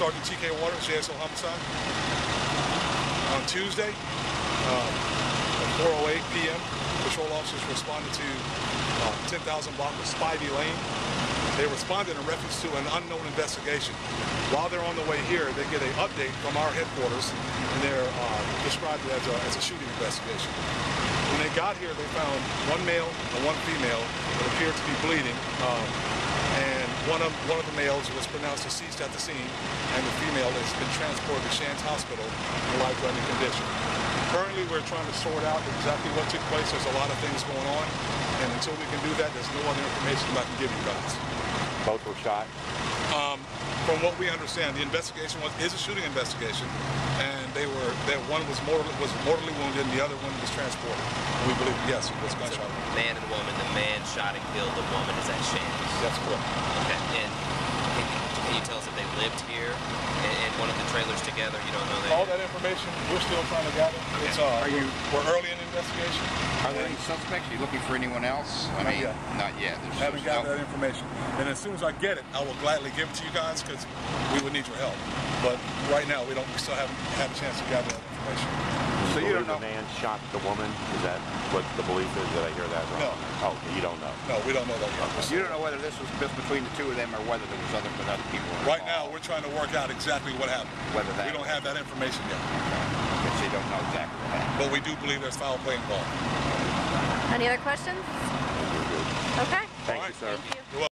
Sergeant T.K. Waters, JSO Homicide. On Tuesday, um, at 4.08 p.m., patrol officers responded to uh, 10,000 block of Spivey Lane. They responded in reference to an unknown investigation. While they're on the way here, they get an update from our headquarters, and they're uh, described as a, as a shooting investigation. When they got here, they found one male and one female that appeared to be bleeding. Um, one of one of the males was pronounced deceased at the scene, and the female has been transported to Shands Hospital in life-threatening condition. Currently, we're trying to sort out exactly what took place. There's a lot of things going on, and until we can do that, there's no other information that I can give you guys. Both were shot. Um, from what we understand, the investigation was is a shooting investigation, and that one was mortally was mortally wounded, and the other one was transported. We believe yes, it was So gunshot. wound. man and woman. The man shot and killed the woman is at Shands. That's correct. Okay. And can you, can you tell us if they lived here in, in one of the trailers together? You don't know that. All that information we're still trying to gather. It's uh, Are you- we're early in the investigation. Are there any suspects? Are you looking for anyone else? I Not mean, yet. not yet. There's haven't there's got that information. And as soon as I get it, I will gladly give it to you guys because we would need your help. But right now, we don't. We still haven't had a chance to gather that information. So you don't know. the man shot the woman? Is that what the belief is? Did I hear that wrong? No. Oh, you don't know. No, we don't know that yet. You don't know whether this was just between the two of them or whether there was other, with other people. Right now, we're trying to work out exactly what happened. Whether that- we don't have that information yet, Because you don't know exactly what happened. but we do believe there's foul play involved. Any other questions? Okay. Thank All you, sir. Thank you. You're welcome.